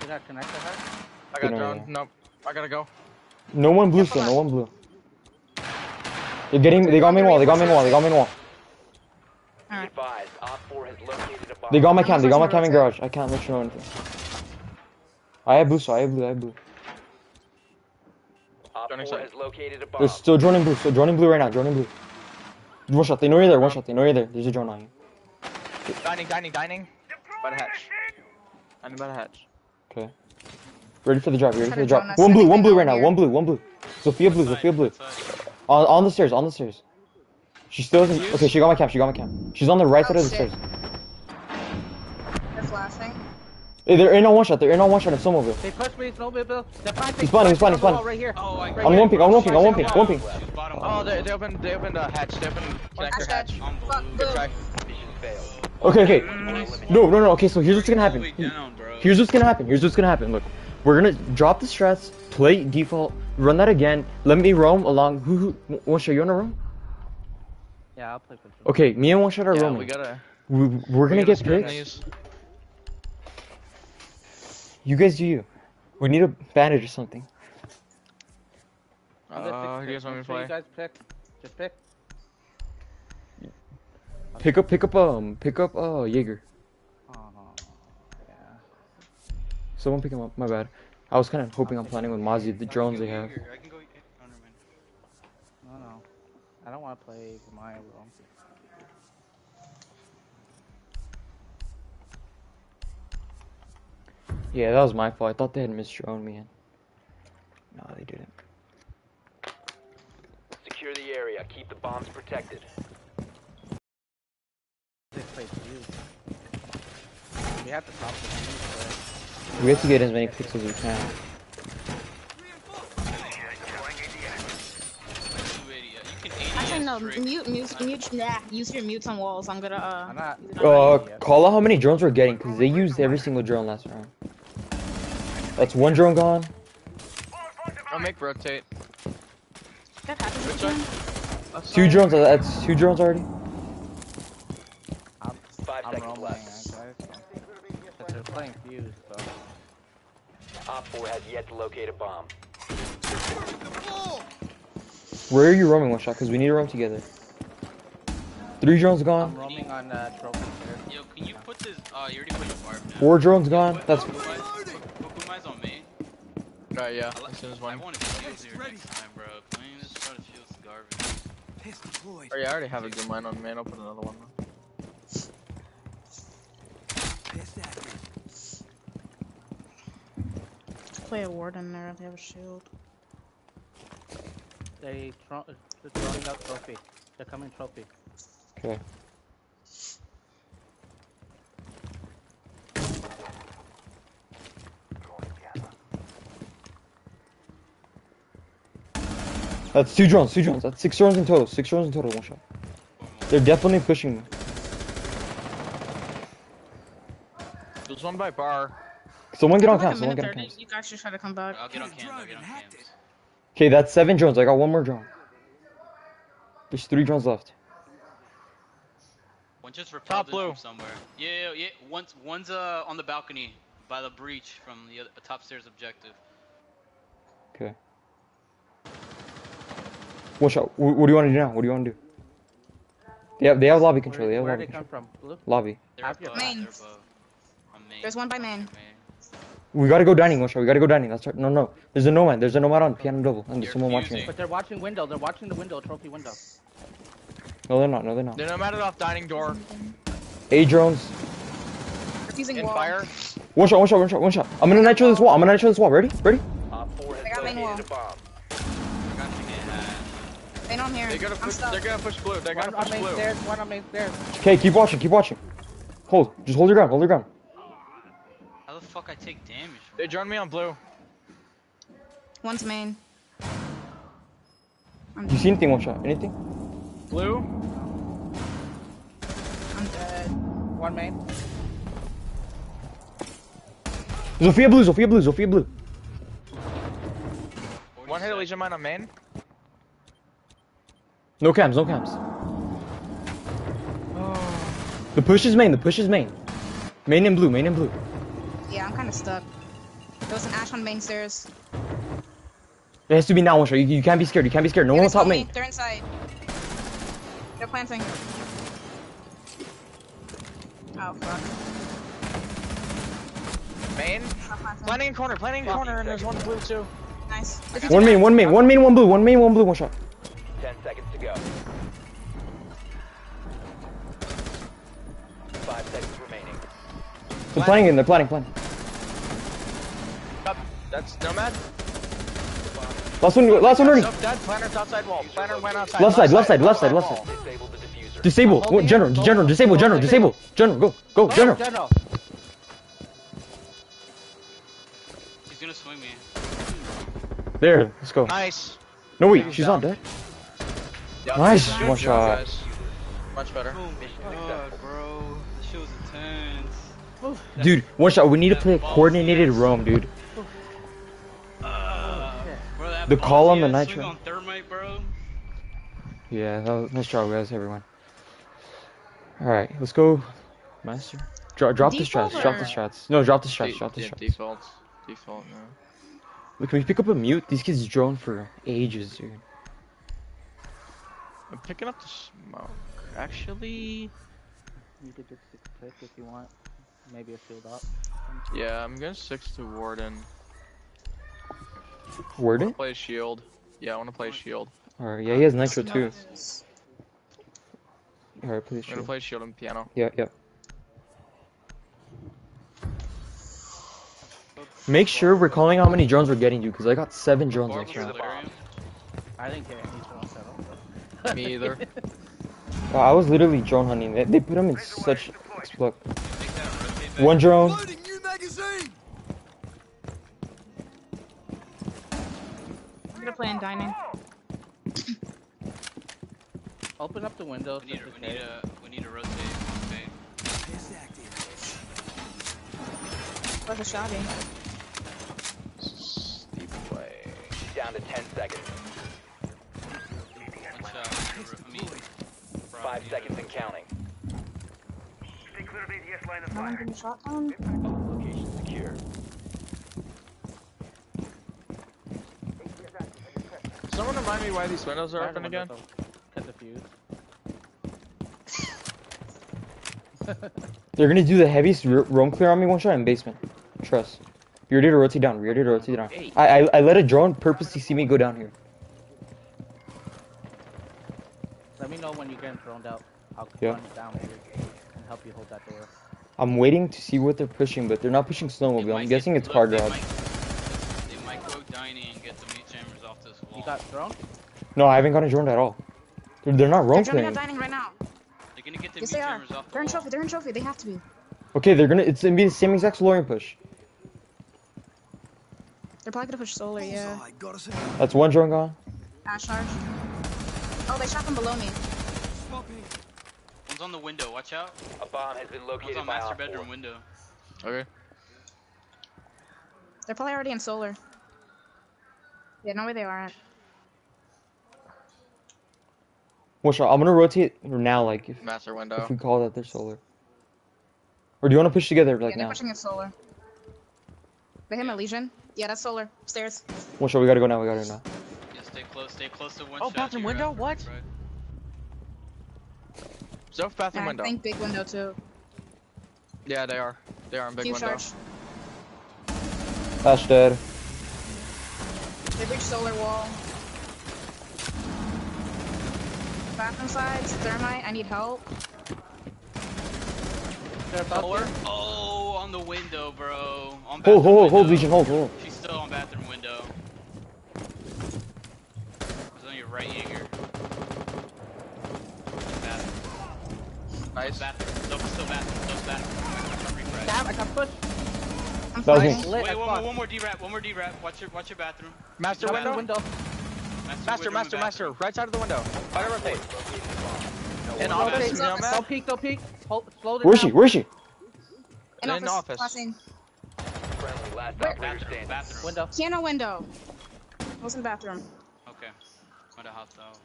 They got connected her. I got drone. Nope. I gotta go. No one blue still. No one blue. They're getting. They got main wall. They got main wall. They got main wall. Be Alright. advised, Op 4 has located a bomb. They got my cam. They got my cam in garage. I can't let you know anything. I have blue, so I have blue. I have blue. Op 4 Joining site. has located a bomb. They're still joining blue. Still joining blue right now. Joining blue. One shot. They know you're there. One shot. They know you're there. There's a drone on you. Dining, dining, dining. By the hatch. Dining by the hatch. Okay. Ready for the drop. Ready for the drop. One blue. One blue right now. One blue. One blue. Zofia blue. Side, Zofia blue. On, on the stairs. On the stairs. She still isn't. Okay, she got my cam. She got my cam. She's on the right Oh, side of the oh, shit. stairs. They're flashing. Hey, they're in on one shot. They're in on one shot of Snowmobile. They pushed me, snowmobile. They're fine. He's spawning, he's spawning, he's spawning. Right here. Oh, I Right I'm here. one ping. I'm one ping. I'm one ping. One ping. Oh, they, they opened they opened a hatch. They opened connector Hatch, hatch. hatch. Fuck, blue. blue. Try. Mission failed. Okay, okay. No, no, no. Okay, so here's what's gonna happen. way down, bro. Here's what's gonna happen. Here's what's gonna happen. Look, we're gonna drop the strats, play default, run that again. Let me roam along. Who? who one shot. You wanna roam? Yeah, I'll play for you. Okay, me and one shot are Yeah, roaming. we gotta. We, we're gonna we gotta get screen picks. You guys do you. We need a bandage or something. I'm Uh, pick- who you guys want me to sure You guys pick. Just pick. Pick up, pick up, um, pick up, uh, Jaeger. Oh, yeah. Someone pick him up. My bad. I was kind of hoping I'm planning with Mozzie the drones they have. I can go. Oh, never mind. No, no. I don't want to play my room. Yeah, that was my fault. I thought they had misdrone me. In. No, they didn't. Secure the area. Keep the bombs protected. They play fuse. We have to stop the We have to get as many picks as we can. 280. You can 80 Actually, no. Mute, mute, mute. Nah. Use your mutes on walls. I'm gonna. Uh. not. use it I'm not Uh, call out how many drones we're getting, because they used every single drone last round. That's one drone gone. I'll make rotate. That happens Which again. Left Two drones, uh, that's two drones already. I'm, Five I'm seconds left. guys. They're playing fuse, so. Op 4 has yet to locate a bomb. Where are you roaming, one shot? Because we need to roam together. Three drones I'm gone. roaming on uh, trophy here. Yo, can you put this? Uh, you already put your barb now. Four drones gone. That's Kukumai's on me. Right, yeah. I, li- As soon as I want to shield here next time, bro. Playing this shot of shield's garbage. Oh yeah, I already have a good mine on man. I'll put another one. though. Play a warden there. If they have a shield. They tro- they're throwing out trophy. They're coming trophy. okay. That's two drones, two drones. That's six drones in total. Six drones in total, one shot. They're definitely pushing me. There's one by bar. Someone get on cam, someone get on 30. cam. You guys should try to come back. I'll get on cams. I'll get on cams. Okay, that's seven drones. I got one more drone. There's three drones left. One just Top repelled in blue. from somewhere. Yeah, yeah, yeah. One's one's uh on the balcony by the breach from the other, top stairs objective. Okay. One shot. Wh- What do you want to do now? What do you want to do? They have they have lobby control. They Where, have where they lobby come control. from? Blue? Lobby. They're Have your above. They're above. On main. There's one by main. Main. We gotta go dining, one shot. We gotta go dining. That's right. No, no. There's a nomad. There's a nomad on piano double, and there's someone watching it. But they're watching window. They're watching the window, trophy window. No, they're not. No, they're not. They're no matter off dining door. A drones. Using In wall. fire. One shot. One shot. One shot. One shot. I'm gonna nitro this wall. I'm gonna nitro this wall. Ready? Ready? Op 4 I got main wall. located a bomb. I got you, man. They don't hear. They're gonna push. stuck. They're gonna push blue. They're One gonna on main stairs. One on main stairs. Okay, keep watching. Keep watching. Hold. Just hold your ground. Hold your ground. How the fuck I take damage from? They joined me on blue. One's main. I'm you see anything? One shot. Anything? Blue? I'm dead. One main. Zofia blue. Zofia blue. Zofia blue. One hit Legion mine on main. No cams. No cams. Oh. The push is main. The push is main. Main in blue. Main in blue. Yeah, I'm kind of stuck. There was an Ash on main stairs. It has to be now. One shot. You, you can't be scared. You can't be scared. No Yeah, one's they top saw me. main. They're inside. They're planting. Oh fuck. Main. Planting. In corner, planning in corner, and there's one blue too. Nice. One main. One main. One main. One blue. One main. One blue. One shot. Ten seconds to go. Five seconds remaining. They're planning in. They're planning. Planning. Up. That's Nomad. Last one. Last one. Already. Dead. Planner's outside wall. Planner went outside. Left side. Left side. Left side. Left side. Disable the. Disable. Holding What? General. it. General. on. Disable. General. on. Disable. General. Go. Go. Go, General. General. He's gonna swing me. There. Let's go. Nice. No wait. She's not dead. Yeah, Nice. One job, shot. guys. Much better. Oh my god, bro. This shit was intense. Dude, one shot. We need to play a coordinated roam, dude. Bro, that The call on the nitro. on thermite, bro. Yeah, nice job, guys, everyone. All right, let's go, master. Dro- drop the Default strats. Drop the strats. No, drop the strats. De- Drop the yeah, strats. default. Default, no. Look, can we pick up a mute? These kids drone for ages, dude. I'm picking up the smoke. Actually, You could just six click if you want. Maybe a field up. yeah, I'm gonna six to Warden. Word I it? play shield. Yeah, I wanna play shield. All right, yeah, he has nitro too. All right, please. I'm gonna play shield and piano. Yeah, yeah. Make sure we're calling how many drones we're getting you, because I got seven drones Barb next round. I didn't get any drones at all. Me either. Wow, I was literally drone hunting. They, they put them in such. Look, Take that and rotate back. one drone. I'm gonna play in dining. Open up the window. We need, just to, in we need case. to, we need to rotate on fade. Where's the shotty? Eh? Steep play. Down to ten seconds. One shot. I mean, Five seconds and counting. No one's in the shotgun. Location secure. Someone remind me why these windows are open again? windows, though. Get the fuse. They're gonna do the heaviest r- roam clear on me one shot in basement. Trust. You're ready to rotate down. You're ready to rotate down. I, I I let a drone purposely see me go down here. Let me know when you're getting thrown out. I'll Yeah. run down here and help you hold that door. I'm waiting to see what they're pushing, but they're not pushing they snowmobile. I'm guessing it's car they garage. might- They might go dining and get the meat jammers off this wall. You got thrown? No, I haven't gotten a drone at all. They're, they're not They're roam jumping out dining right now. They're gonna get the Yes, meat they are. jammers off the They're in trophy. They're in trophy. They have to be. Okay, they're gonna. It's gonna be the same exact Solarium push. They're probably gonna push solar. Yeah. That's one drone gone. Ash charge. Oh, they shot from below me. One's on the window. Watch out. A bomb has been One's located on by master Op four. bedroom window. Okay. They're probably already in solar. Yeah, no way they aren't. One shot. I'm gonna rotate now, like if, Master window. if we call that their solar. Or do you want to push together like yeah, they're now? pushing in solar. They hit my Legion. Yeah, that's solar. Stairs. One shot. We gotta go now. We gotta go now. Yeah, stay close. Stay close to one Oh, shot. bathroom you're window? out. What? Right. Zof bathroom And I window. think big window too. Yeah, they are. They are in big Few window. charge. Ash dead. They breached solar wall. Bathroom sides. Thermite. I need help. They're about Solar? Oh, on the window, bro. On Hold, hold, hold, hold. Legion, hold, hold. She's still on bathroom window. It's on your right, Jaeger. Nice. Bathroom. Still, still bathroom. Still bathroom. Refresh. Damn, I got pushed. I'm That was me. Wait, one more, one more D-rap, one more D-rap. Watch your, watch your bathroom. Master window. window. Master, window master, master. Right side of the window. Fire rotate. In office, rotate. Nomad. Don't peek, don't peek. Hold, slow it Where's down. she? Where's she? In In office. office. Flashing. Friendly, last Where- Bathroom, bathroom. Window. Piano window. What's in the bathroom? Okay. What a hot though.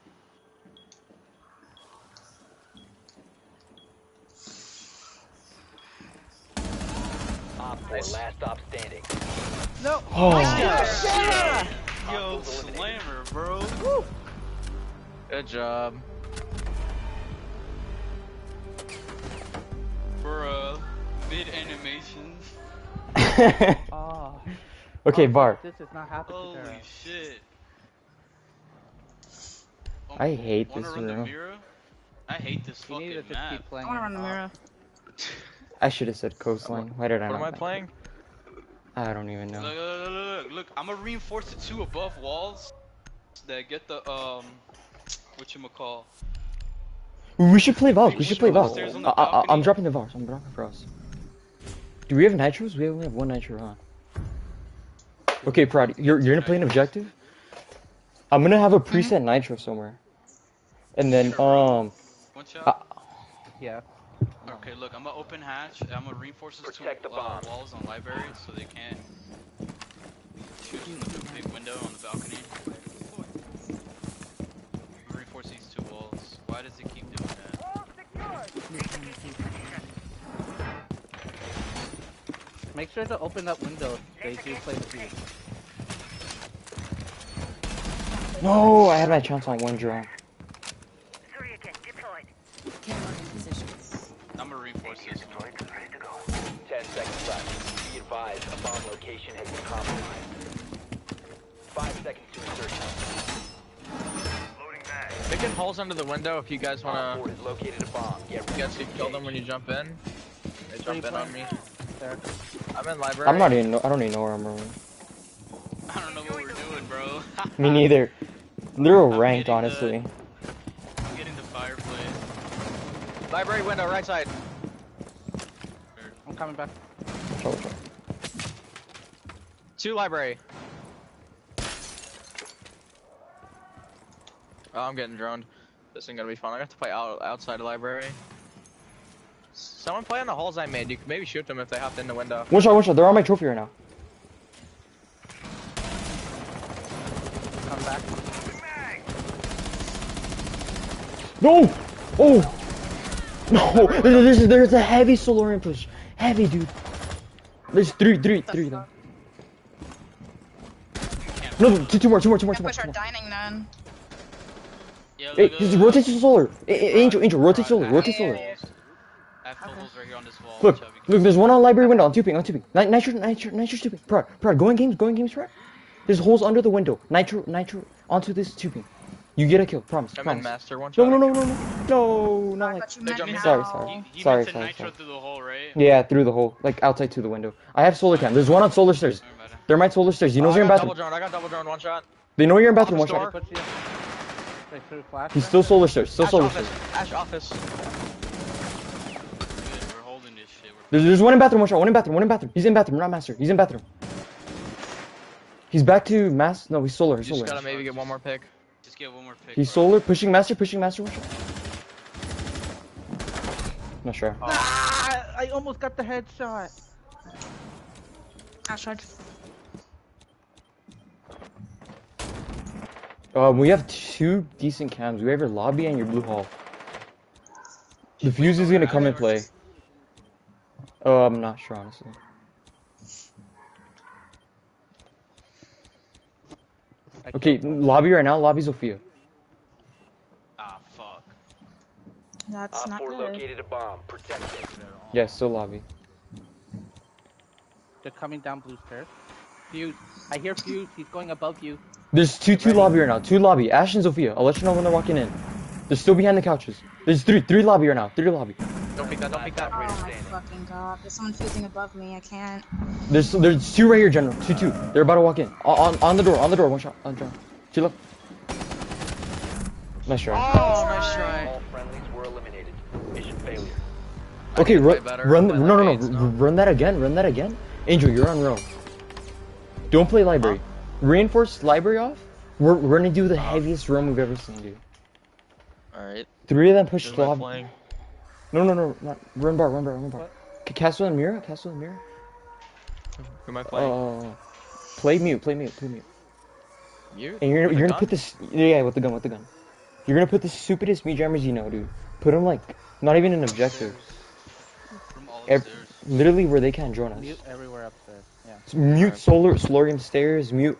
Op 4, last stop standing. No. Oh, Yo, slammer, bro. Good job. Bruh. Mid animation. Oh. okay, Oh, Bar. This is not happening. Holy to shit. Um, I hate wanna this run the room. I hate this You fucking map. I wanna run the mirror. I should have said coastline. Why did I What not? am I think? playing? I don't even know. look, look, look, look, look. I'm gonna reinforce the two above walls that get the um, what you call. We should play Valve. We We should should play go Valve. upstairs on I, the I, I'm dropping the Valve. I'm dropping for us. Do we have nitros? We only have one nitro on. Okay, Prod, you're you're gonna play an objective. I'm gonna have a preset nitro somewhere, and then um, One shot. Uh, Yeah. Okay, look, I'm gonna open hatch. I'm gonna reinforce those two the uh, walls on library so they can't shoot from the big window on the balcony. Reinforce these two walls. Why does it keep doing that? Make sure to open up windows. They do play the beat. no, I had my chance on one draw. Picking under the window if you guys wanna. 4 located a bomb. Get You guys can kill them when you jump in. They jump in on me. There. I'm in library. I'm not even. I don't even know where I'm running. I don't know what we're doing, bro. Me neither. Little I'm ranked, getting the- honestly. I'm getting the fireplace. Library window, right side. I'm coming back. Oh, chill, chill. Two library. Oh, I'm getting droned. This ain't gonna be fun. I got to play out outside the library. Someone play on the holes I made. You could maybe shoot them if they hopped in the window. One shot, one shot. They're on my trophy right now. Come back. No! Oh! No! There's, there's a heavy Solarium push. Heavy, dude. There's three, three, The three of them. No, no, two, two more, two more, two more, two more. push our dining then. Yeah, Hey, look, just look, rotate look. to solar. A- A- Angel, Angel, rotate Alright, solar, I have rotate full solar. holes. I have full right here on this wall. Look, Watch out, be look, there's one on library window on tubing, on tubing. Ni- Nitro, nitro, nitro tubing. Prod, prod, go in games, go in games, prod. There's holes under the window. Nitro, nitro, onto this tubing. You get a kill, promise, I'm in promise. master one No, shot. no, no, no, no, no, I not like. thought you They meant jumped- now. Sorry, sorry. He, he Sorry, sorry, nitro sorry. through the hole, right? Yeah, through the hole, like outside to the window. I have solar cam. There's one on solar stairs. Sorry about it. They're my solar stairs. You know oh, you're in got bathroom. double drone. I got double drone. One shot. They know you're in bathroom. One shot. Door. Put you. They threw flash. He's still solar stairs. Still Ash solar office. stairs. Ash office. Good, we're holding this shit. We're There's, there's one in bathroom. One shot. One in bathroom. One in bathroom. He's in bathroom. Not master. He's in bathroom. He's back to mass. No, he's solar. You He's just gotta maybe get one more pick. Just get one more pick. He's bro. solar. Pushing master. Pushing master. One shot. Not sure. Ah, I almost got the headshot. Ash charge. Um, we have two decent cams. We have your lobby and your blue hall. The fuse is gonna come and play. Oh, I'm not sure honestly. Okay, lobby right now. Lobby Zofia. Ah, fuck. That's Op not 4 good. located a bomb. Protect it. Yes, still lobby. They're coming down blue stairs. Fuse. I hear Fuse. He's going above you. There's two two lobby right now. Two lobby. Ash and Zofia. I'll let you know when they're walking in. They're still behind the couches. There's three three lobby right now. Three lobby. Don't pick that. Don't pick that. Oh my fucking god. There's someone fusing above me. I can't. There's there's two right here, General. Two two. They're about to walk in. On on, on the door. On the door. One shot. On the door. Two left. Nice try. Oh, nice try. All friendlies were eliminated. Mission failure. Okay, run, run, no, no, no, that means r- no. run that again, run that again, Angel, you're on Rome. Don't play library. Reinforce library off. We're, we're gonna do the heaviest roam we've ever seen, dude. Alright. Three of them push Who's my No, no, no, not run bar, run bar, run bar. What? Ca- Castle and Mira, Castle and Mira. Who am I playing? Uh, play mute, play mute, play mute. you? And you're With you're gonna put this, yeah, with the gun, with the gun. You're gonna put the stupidest meat jammers you know, dude. Put them like not even in objectives. From all Ev- Literally where they can't join us. Mute everywhere upstairs. Yeah. S- Mute solar, solarium stairs, mute,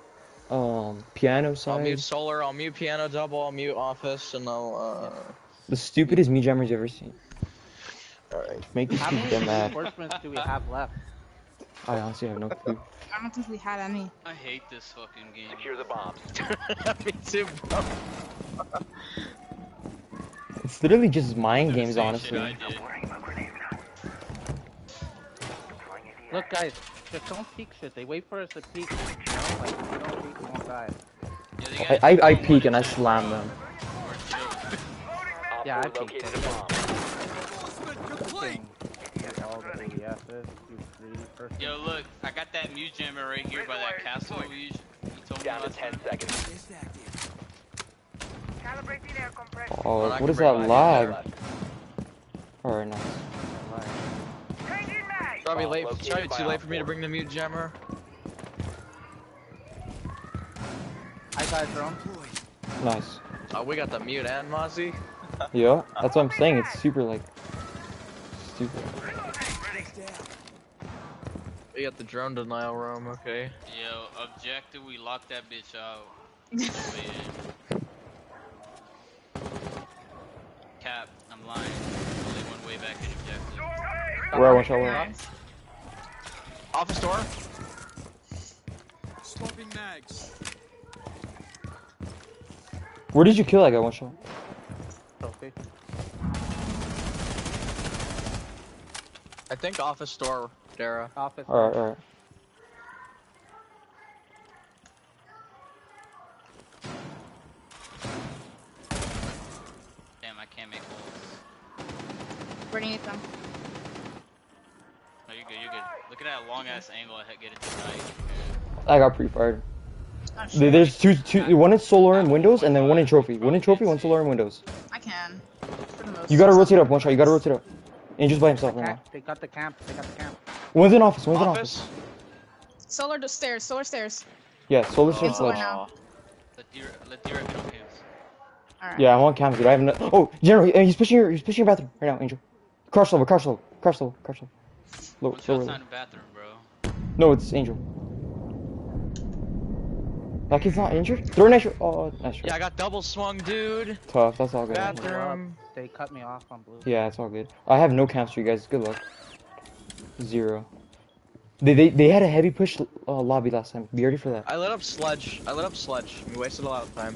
um, piano I'll mute solar, I'll mute piano double, I'll mute office, and I'll, The stupidest meat jammers you've ever seen. uh... Alright. Make these How people many get mad. reinforcements do we have left? I honestly have no clue. I don't think we had any. I hate this fucking game. Secure the bombs. Me too, bro. It's literally just mind The games, same honestly. shit I did. Look, guys, just don't peek shit. They wait for us to peek. You know, like if you don't peek, we won't die. Yeah, I, I, I peek and I one at a slam them. or chill. Op Yeah, I four peeked. located a bomb. Thing. Get all the ADSs, you. Yo, look, I got that mute jammer right here by that castle you, you told me Down to 10 seconds. Oh, I what can is that mine lag? Alright, nice. Probably late, located sorry, too late for me to bring the mute jammer. I got a drone. Nice. Oh, we got the mute and Mozzie. Yeah, that's what I'm saying. It's super like stupid. We got the drone denial room, okay. Yo, objective, we locked that bitch out. Yeah. Cap, I'm lying. Only one way back in objective. Where I want shot where? Office door. Where did you kill that guy? One shot. Trophy. I think office door, Dara. Office. Alright, alright. Damn, I can't make holes. Bringing it down. No, you're good, you're good. Look at that long ass angle I had get it tonight. I got pre-fired. There- shit. There's two, two, one in solar and windows, and then one in trophy. One in trophy, one solar and windows. I can. For the most. You gotta rotate up, one shot. You gotta rotate up. Angel's by himself right now. Camp. They got the camp. They got the camp. One's in office. One's in office. Office. Solar to stairs. Solar stairs. Yeah, solar Oh. shield solar now. Let D let D get on cams. Alright. Yeah, I'm on cams, dude. I have no. Oh, general, uh, he's pushing your, he's pushing your bathroom right now, Angel. Crouch level, crouch level, crouch level, crouch level. Low, One lower shot's not the bathroom, bro. No, it's Angel. That he's not injured. Throw a nice. shot. Oh, nice shot. Yeah, I got double swung, dude. Tough. That's all good. Bathroom. They cut me off on blue. Yeah, it's all good. I have no camps for you guys. Good luck. Zero. They they, they had a heavy push uh, lobby last time. Be ready for that. I lit up sledge. I lit up sledge. We wasted a lot of time.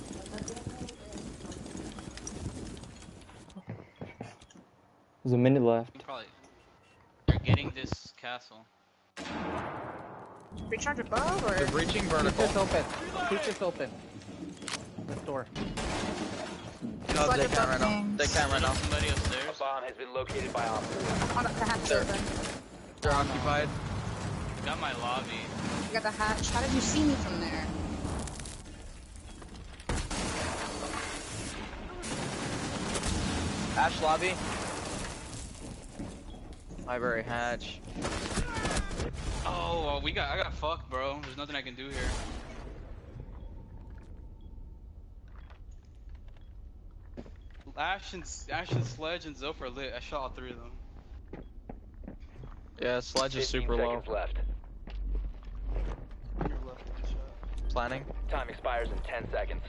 There's a minute left. I'm probably. You're getting this castle. Recharge above or? They're breaching Keep vertical. this open. Keep this open. This door. No, they Slide can right now. above They can't right now. Somebody A upstairs. bomb has been located by Op 4. On the, the hatch There. open. They're occupied. Got my lobby. You got the hatch. How did you see me from there? Ash lobby. Library hatch. Oh, well, we got. I got fucked, bro. There's nothing I can do here. Ash and Ash and Sledge and Zof are lit. I shot all three of them. Yeah, sledge is 15 super low. seconds left. On your left, one shot. Planning. Time expires in 10 seconds.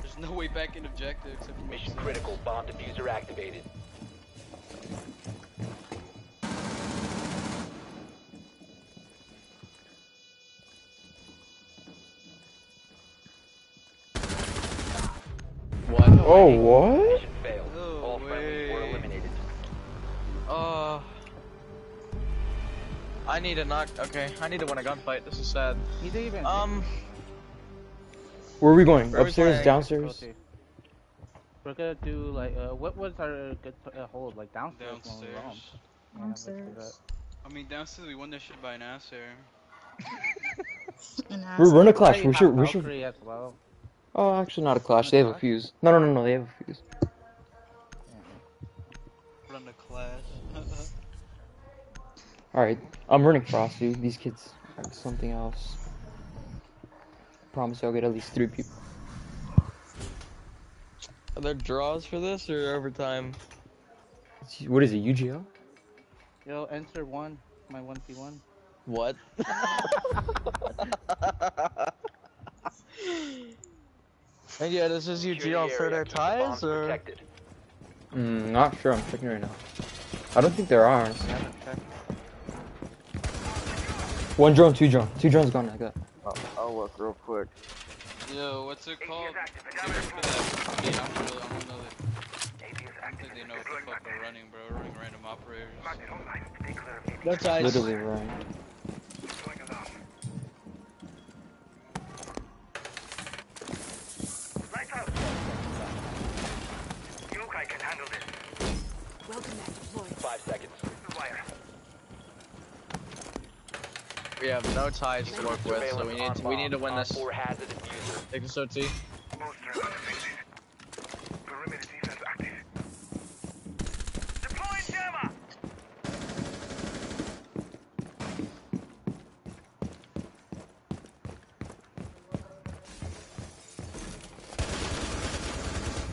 There's no way back in objective except for Mission critical. Bomb diffuser activated. Oh what? Mission failed. No All friendlies were way. eliminated. Uh. I need a knock. Okay, I need to win a gunfight. This is sad. He even. Um. Where are we going? Where are we Upstairs, downstairs? We're gonna do like uh, what was our good uh, hold like downstairs, when we. Downstairs. Yeah, let's do Downstairs. I mean, downstairs we won this shit by an ass air. And We're, ass. we're in a clash. We should. We should. As well. Oh, actually, not a clash. They have a fuse. No, no, no, no. They have a fuse. Run the clash. All right, I'm running Frosty. These kids are something else. Promise I'll get at least three people. Are there draws for this or overtime? It's- What is it? UGO? Yo, enter one. My one v one. What? and yeah, this is Secure UG on the third area. air Keep the bombs ties or? protected. Mm, not sure. I'm checking right now. I don't think there are. I haven't. One drone, two drone, two drones gone. I got. I'll, I'll look real quick. Yo, what's it called? That's rid of that. Welcome back, deployed. Five seconds. We have no ties to work with, so we need to, we need to win this. four has a. Take this OT.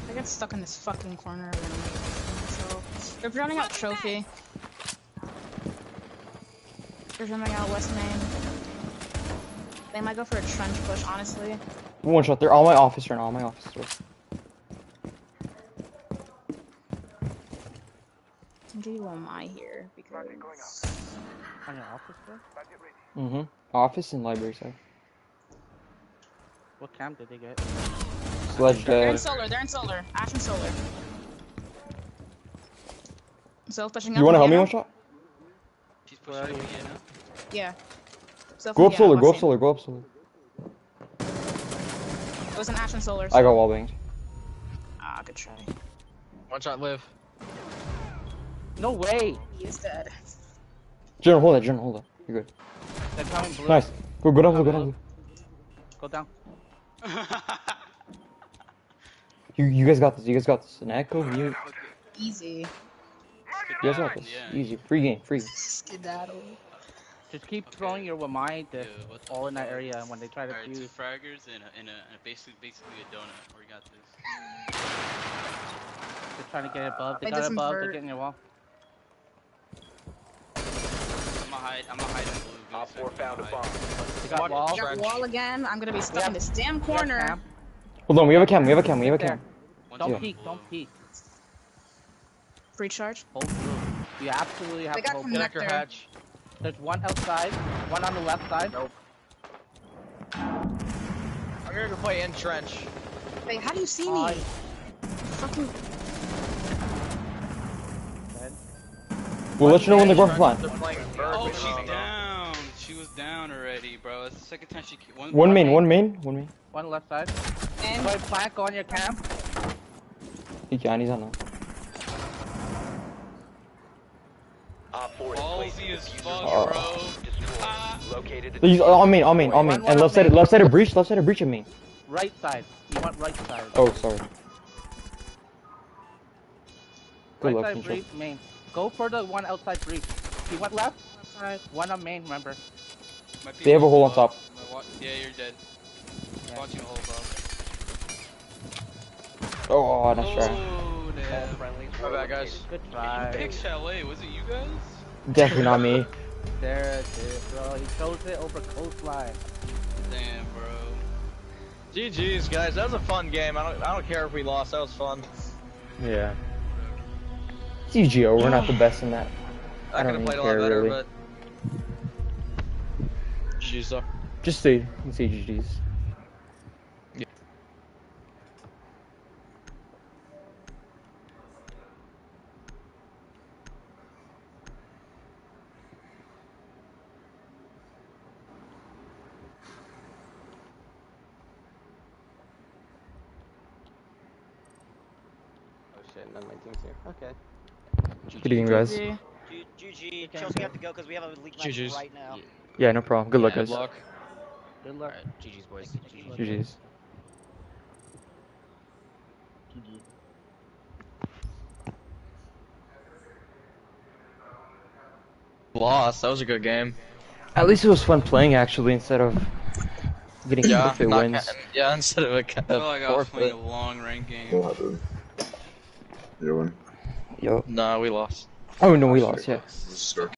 I get stuck in this fucking corner and I'm like, so they're running out trophy. They're running out West Main. They might go for a trench push, honestly. One shot. They're all my office and. All my office. door. Do you want my here? Because On your office floor? Mm-hmm. Office and library side. What camp did they get? Sledge they're in dead. solar. They're in solar. Ash and solar. Self pushing up. You want to help me one shot? She's pushing up Indiana. Yeah. Self Go up Indiana, solar. Go up West solar. Go up solar. It was an Ash and solar. I got wall banged. Ah, good try. One shot live. No way! He is dead. General, hold that. General, hold that. You're good. They're coming blue. Nice. Go. Go down. Go down. Go down. You you guys got this. You guys got this. An echo. Mute. Easy. You guys got this. Yeah. Easy. Free game. Free. Skedaddle. Just keep throwing your Wamai Yeah, to all in that area when they try to Alright, two fraggers and a, and a, and a basically, basically a donut. We got this. They're trying to get above. They It got doesn't above. They're getting your wall. I'm gonna hide. I'm gonna hide in blue. Give me Op a four second, found a bomb. They got One wall. shot. Got Trench. wall again. I'm gonna be stuck Yeah. in this damn corner. Hold on. We have a cam. We have a cam. We have a cam. Don't in peek. Don't peek. Free charge. Hold blue. You absolutely have They to got hold from blue. Nectar. Connector hatch. There's one outside, one on the left side. Nope. I'm gonna go play in trench. Wait, how do you see me? Oh, Fucking. dead. We'll let you know when they're going for Trench, flan. They're playing. Oh, she's down. She was down already, bro. That's the second time she. ca- One, One main. One main. One main. One left side. And Play flank on your camp. He can. He's on now. Op four is Ballsy as fuck, bro. Destroyed. Ah. Located the He's on main. On main. On main. One And left side. main. Left side of breach. Left side of breach of main. Right side. You want right side. Oh, sorry. Good right side control. breach, main. Go for the one outside breach. You went left? Side. One on main, remember. They have a hole on top. Yeah, you're dead. Yeah. Watching a hole, bro. Oh, nice try. Oh, damn. friendlies My were guys. eliminated. Good You picked Chalet. Was it you guys? Definitely not me. There it is, bro. He chose it over coastline. Damn, bro. GG's, guys. That was a fun game. I don't, I don't care if we lost. That was fun. Yeah. CGO. We're not the best in that. I I, don't could have played a lot care, better, really. but. GG's though. Just say say GG's. Oh shit, none of my team's here. Okay. Good evening, guys. GG. GG. Chelsea, we have to go because we have a league match GG's. right now. Yeah, no problem. Good luck, Good guys. luck. Good luck. Alright, GG's boys. GG's. GG's. Lost. That was a good game. At least it was fun playing actually instead of getting Yeah, forfeit not wins. ca- yeah. Instead of a, ca- I feel like I was playing a long rank game. What happened? You win. Yo. No, we lost. Oh no, we lost. Yeah. Start